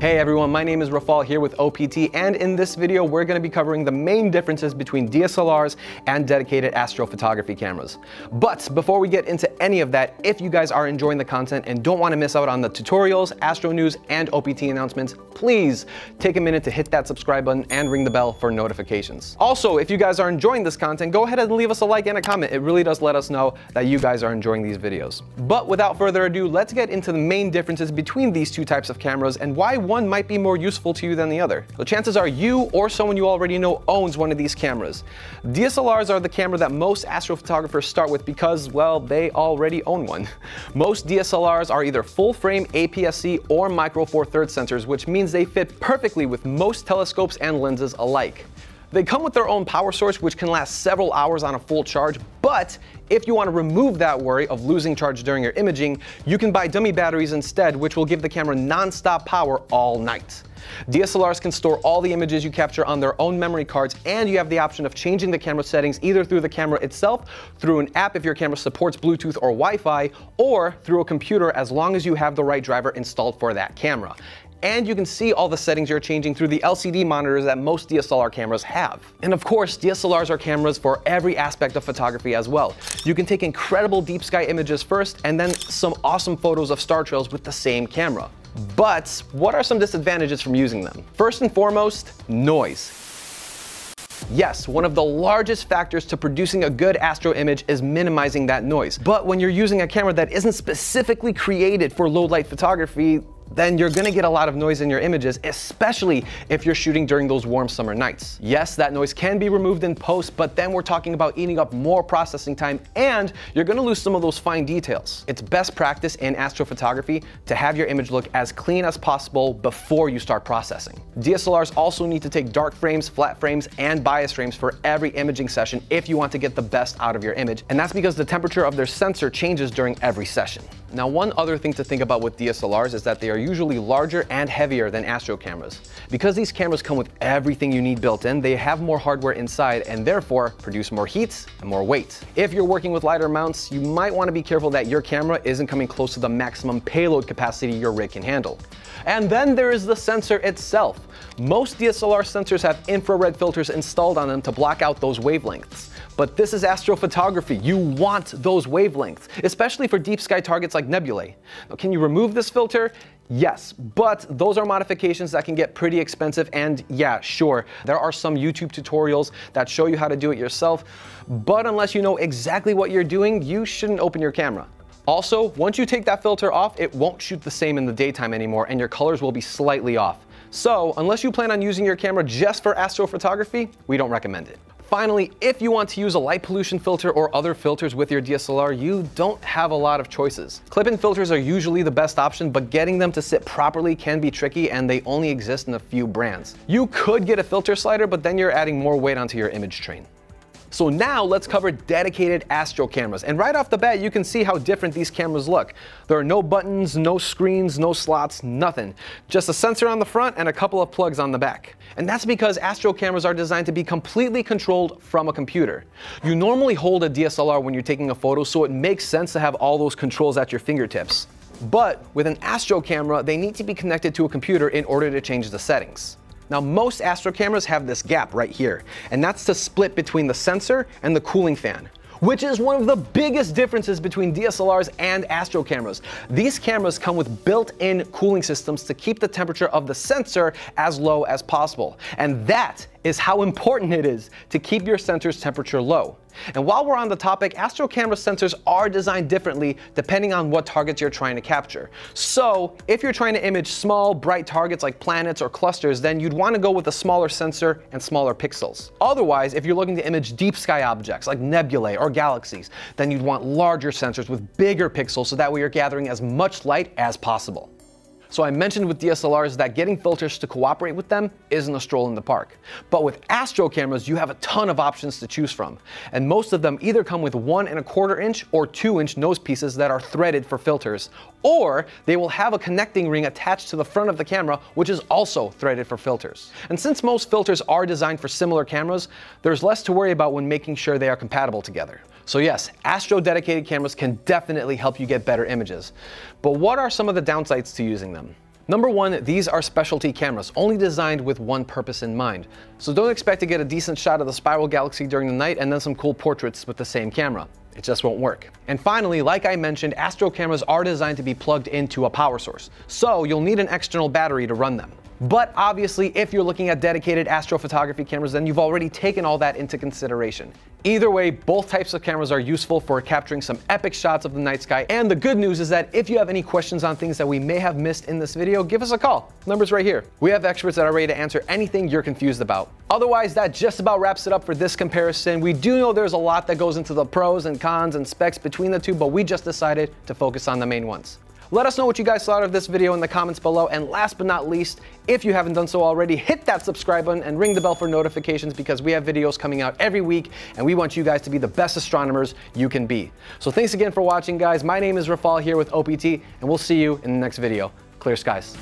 Hey everyone, my name is Rafal here with OPT and in this video we're going to be covering the main differences between DSLRs and dedicated astrophotography cameras. But before we get into any of that, if you guys are enjoying the content and don't want to miss out on the tutorials, astro news, and OPT announcements, please take a minute to hit that subscribe button and ring the bell for notifications. Also, if you guys are enjoying this content, go ahead and leave us a like and a comment. It really does let us know that you guys are enjoying these videos. But without further ado, let's get into the main differences between these two types of cameras and why one might be more useful to you than the other. So chances are you or someone you already know owns one of these cameras. DSLRs are the camera that most astrophotographers start with because, well, they already own one. Most DSLRs are either full frame APS-C or micro four thirds sensors, which means they fit perfectly with most telescopes and lenses alike. They come with their own power source, which can last several hours on a full charge, but if you want to remove that worry of losing charge during your imaging, you can buy dummy batteries instead, which will give the camera non-stop power all night. DSLRs can store all the images you capture on their own memory cards, and you have the option of changing the camera settings either through the camera itself, through an app if your camera supports Bluetooth or Wi-Fi, or through a computer as long as you have the right driver installed for that camera and you can see all the settings you're changing through the LCD monitors that most DSLR cameras have. And of course, DSLRs are cameras for every aspect of photography as well. You can take incredible deep sky images first and then some awesome photos of star trails with the same camera. But what are some disadvantages from using them? First and foremost, noise. Yes, one of the largest factors to producing a good astro image is minimizing that noise. But when you're using a camera that isn't specifically created for low light photography, then you're gonna get a lot of noise in your images, especially if you're shooting during those warm summer nights. Yes, that noise can be removed in post, but then we're talking about eating up more processing time and you're gonna lose some of those fine details. It's best practice in astrophotography to have your image look as clean as possible before you start processing. DSLRs also need to take dark frames, flat frames, and bias frames for every imaging session if you want to get the best out of your image, and that's because the temperature of their sensor changes during every session. Now, one other thing to think about with DSLRs is that they are usually larger and heavier than Astro cameras. Because these cameras come with everything you need built in, they have more hardware inside and therefore produce more heat and more weight. If you're working with lighter mounts, you might want to be careful that your camera isn't coming close to the maximum payload capacity your rig can handle. And then there is the sensor itself. Most DSLR sensors have infrared filters installed on them to block out those wavelengths. But this is astrophotography. You want those wavelengths, especially for deep sky targets like nebulae. Now, can you remove this filter? Yes, but those are modifications that can get pretty expensive and yeah, sure, there are some YouTube tutorials that show you how to do it yourself, but unless you know exactly what you're doing, you shouldn't open your camera. Also, once you take that filter off, it won't shoot the same in the daytime anymore and your colors will be slightly off. So unless you plan on using your camera just for astrophotography, we don't recommend it. Finally, if you want to use a light pollution filter or other filters with your DSLR, you don't have a lot of choices. Clip-in filters are usually the best option, but getting them to sit properly can be tricky and they only exist in a few brands. You could get a filter slider, but then you're adding more weight onto your image train. So now let's cover dedicated Astro cameras. And right off the bat, you can see how different these cameras look. There are no buttons, no screens, no slots, nothing. Just a sensor on the front and a couple of plugs on the back. And that's because Astro cameras are designed to be completely controlled from a computer. You normally hold a DSLR when you're taking a photo, so it makes sense to have all those controls at your fingertips. But with an Astro camera, they need to be connected to a computer in order to change the settings. Now most Astro cameras have this gap right here, and that's the split between the sensor and the cooling fan which is one of the biggest differences between DSLRs and Astro cameras. These cameras come with built-in cooling systems to keep the temperature of the sensor as low as possible. And that is how important it is to keep your sensor's temperature low. And while we're on the topic, Astro camera sensors are designed differently depending on what targets you're trying to capture. So if you're trying to image small, bright targets like planets or clusters, then you'd want to go with a smaller sensor and smaller pixels. Otherwise, if you're looking to image deep sky objects like nebulae or galaxies, then you'd want larger sensors with bigger pixels so that way you're gathering as much light as possible. So I mentioned with DSLRs that getting filters to cooperate with them isn't a stroll in the park. But with Astro cameras, you have a ton of options to choose from. And most of them either come with one and a quarter inch or two inch nose pieces that are threaded for filters, or they will have a connecting ring attached to the front of the camera, which is also threaded for filters. And since most filters are designed for similar cameras, there's less to worry about when making sure they are compatible together. So yes, Astro dedicated cameras can definitely help you get better images. But what are some of the downsides to using them? Number one, these are specialty cameras, only designed with one purpose in mind. So don't expect to get a decent shot of the spiral galaxy during the night and then some cool portraits with the same camera. It just won't work. And finally, like I mentioned, Astro cameras are designed to be plugged into a power source. So you'll need an external battery to run them. But obviously, if you're looking at dedicated astrophotography cameras, then you've already taken all that into consideration. Either way, both types of cameras are useful for capturing some epic shots of the night sky. And the good news is that if you have any questions on things that we may have missed in this video, give us a call. Number's right here. We have experts that are ready to answer anything you're confused about. Otherwise, that just about wraps it up for this comparison. We do know there's a lot that goes into the pros and cons and specs between the two, but we just decided to focus on the main ones. Let us know what you guys thought of this video in the comments below. And last but not least, if you haven't done so already, hit that subscribe button and ring the bell for notifications because we have videos coming out every week and we want you guys to be the best astronomers you can be. So thanks again for watching, guys. My name is Rafal here with OPT and we'll see you in the next video. Clear skies.